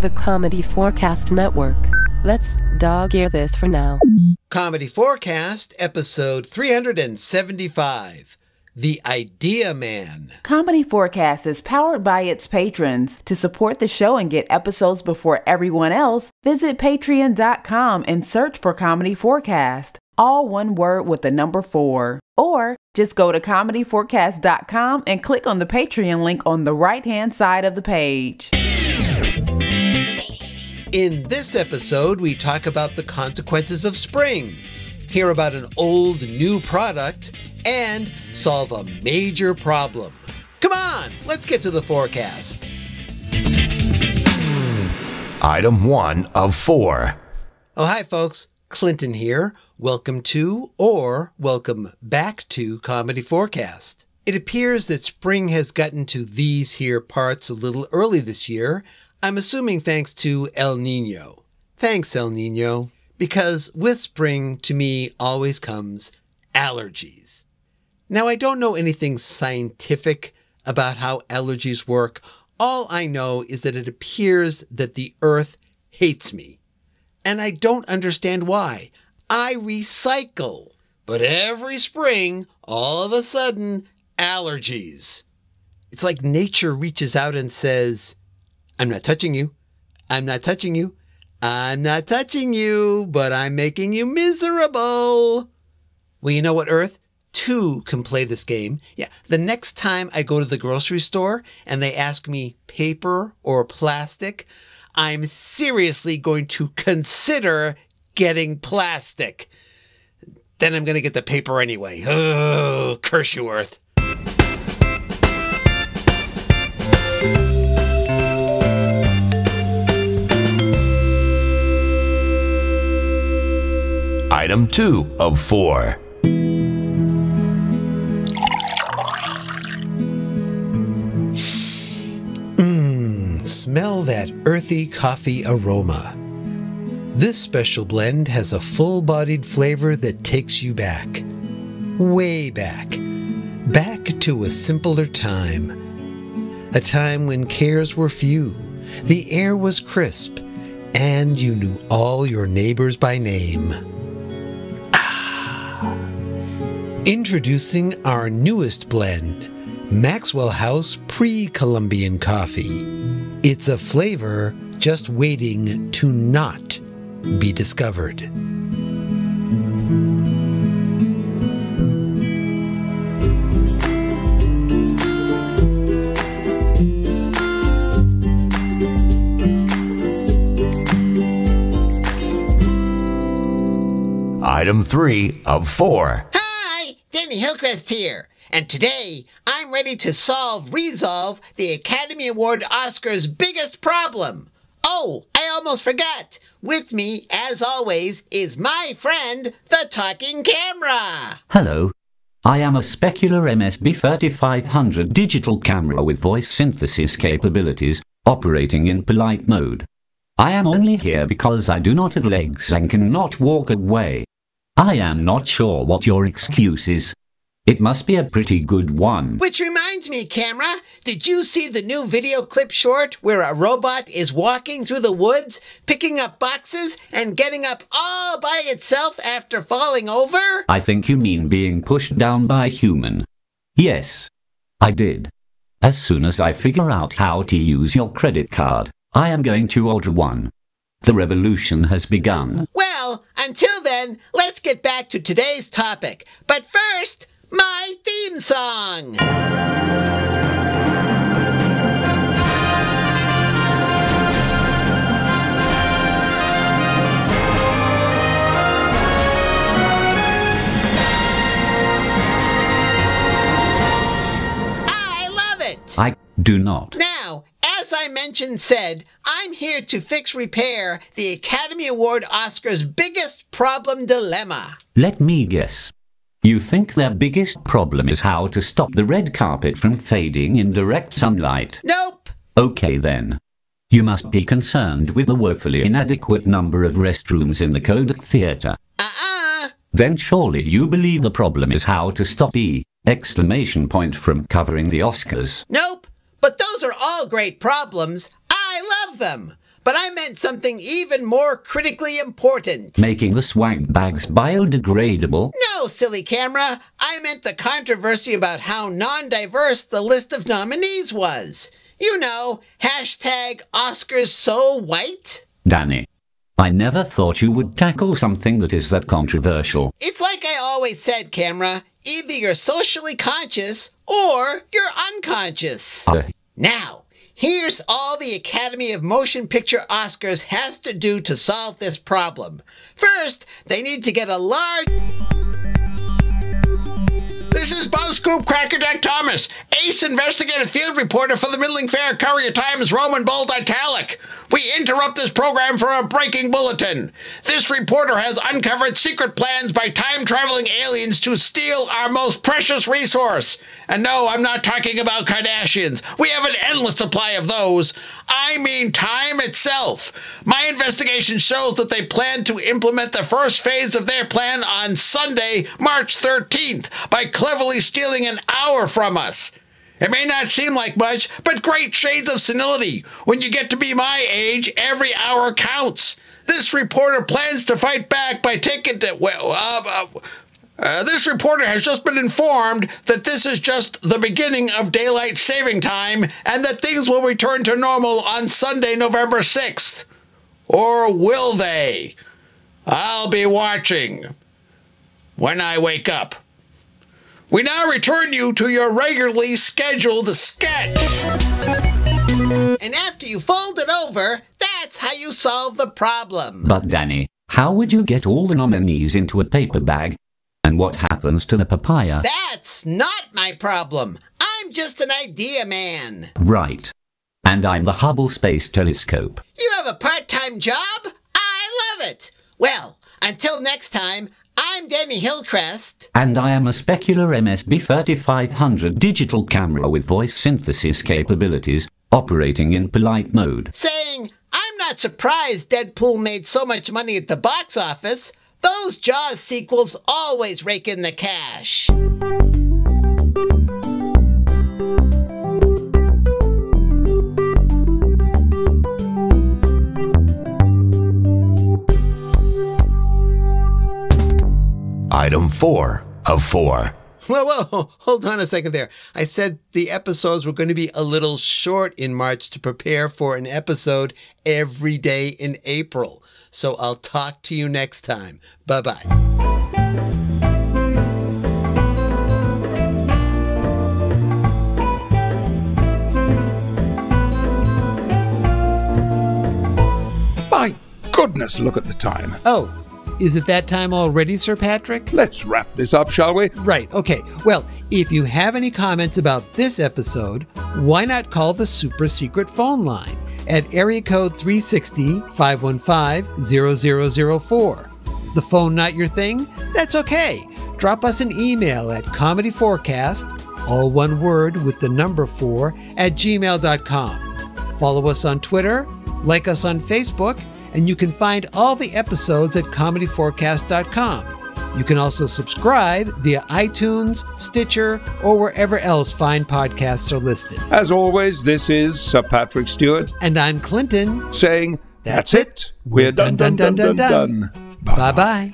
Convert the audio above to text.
The comedy4cast Network. Let's dog ear this for now. comedy4cast, episode 375 The Idea Man. comedy4cast is powered by its patrons. To support the show and get episodes before everyone else, visit patreon.com and search for comedy4cast. All one word with the number four. Or just go to comedy4cast.com and click on the Patreon link on the right hand side of the page. In this episode, we talk about the consequences of spring, hear about an old new product, and solve a major problem. Come on, let's get to the forecast. Item 1 of 4. Oh, hi, folks. Clinton here. Welcome to, or welcome back to comedy4cast. It appears that spring has gotten to these here parts a little early this year. I'm assuming thanks to El Nino. Thanks, El Nino. Because with spring, to me, always comes allergies. Now, I don't know anything scientific about how allergies work. All I know is that it appears that the earth hates me. And I don't understand why. I recycle. But every spring, all of a sudden, allergies. It's like nature reaches out and says, I'm not touching you. I'm not touching you. I'm not touching you, but I'm making you miserable. Well, you know what, Earth? Two can play this game. Yeah, the next time I go to the grocery store and they ask me paper or plastic, I'm seriously going to consider getting plastic. Then I'm going to get the paper anyway. Oh, curse you, Earth. Item 2 of 4. Mmm, Smell that earthy coffee aroma. This special blend has a full bodied flavor that takes you back. Way back. Back to a simpler time. A time when cares were few, the air was crisp, and you knew all your neighbors by name. Introducing our newest blend, Maxwell House Pre Columbian Coffee. It's a flavor just waiting to not be discovered. Item 3 of 4. Danny Hillcrest here. And today, I'm ready to solve, resolve the Academy Award Oscar's biggest problem. Oh, I almost forgot. With me, as always, is my friend, the talking camera. Hello. I am a Specular MSB 3500 digital camera with voice synthesis capabilities, operating in polite mode. I am only here because I do not have legs and cannot walk away. I am not sure what your excuse is. It must be a pretty good one. Which reminds me, camera, did you see the new video clip short where a robot is walking through the woods, picking up boxes, and getting up all by itself after falling over? I think you mean being pushed down by a human. Yes, I did. As soon as I figure out how to use your credit card, I am going to order one. The revolution has begun. Well, until then, let's get back to today's topic. But first, my theme song. I love it. I do not. Now, said, I'm here to fix repair the Academy Award Oscar's biggest problem dilemma. Let me guess. You think their biggest problem is how to stop the red carpet from fading in direct sunlight? Nope. Okay then. You must be concerned with the woefully inadequate number of restrooms in the Kodak Theatre. Uh-uh. Then surely you believe the problem is how to stop E! Exclamation point from covering the Oscars. Nope. Those are all great problems. I love them. but I meant something even more critically important. Making the swag bags biodegradable? No, silly camera. I meant the controversy about how non-diverse the list of nominees was. You know, hashtag Oscars so white. Danny, I never thought you would tackle something that is that controversial. It's like I always said, camera. Either you're socially conscious or you're unconscious. Uh, Now, here's all the Academy of Motion Picture Oscars has to do to solve this problem. First, they need to get a large. This is Buzz Scoop Crackerjack Thomas, ace investigative field reporter for the Middling Fair Courier Times Roman Bold Italic. We interrupt this program for a breaking bulletin. This reporter has uncovered secret plans by time traveling aliens to steal our most precious resource. And no, I'm not talking about Kardashians. We have an endless supply of those. I mean time itself. My investigation shows that they plan to implement the first phase of their plan on Sunday, March 13th, by cleverly stealing an hour from us. It may not seem like much, but great shades of senility. When you get to be my age, every hour counts. This reporter plans to fight back by taking to, well, uh, uh, uh, this reporter has just been informed that this is just the beginning of daylight saving time and that things will return to normal on Sunday, November 6th. Or will they? I'll be watching when I wake up. We now return you to your regularly scheduled sketch. And after you fold it over, that's how you solve the problem. but Danny, how would you get all the nominees into a paper bag? And what happens to the papaya? That's not my problem. I'm just an idea man. Right. And I'm the Hubble Space Telescope. You have a part time job? I love it. Well, until next time, I'm Danny Hillcrest. And I am a specular MSB 3500 digital camera with voice synthesis capabilities, operating in polite mode. saying, I'm not surprised Deadpool made so much money at the box office. Those Jaws sequels always rake in the cash. Item 4 of 4. Whoa, whoa, hold on a second there. I said the episodes were going to be a little short in March to prepare for an episode every day in April. So I'll talk to you next time. Bye bye. My goodness, look at the time. Oh, is it that time already, Sir Patrick? Let's wrap this up, shall we? Right, okay. Well, if you have any comments about this episode, why not call the super secret phone line at area code 360 515 0004. The phone not your thing? That's okay. Drop us an email at comedy4cast, all one word with the number 4, at gmail.com. Follow us on Twitter, like us on Facebook, and you can find all the episodes at comedy4cast.com. You can also subscribe via iTunes, Stitcher, or wherever else fine podcasts are listed. As always, this is Sir Patrick Stewart And I'm Clinton. saying, That's That's, it. We're done, done, done, done, done. Bye bye.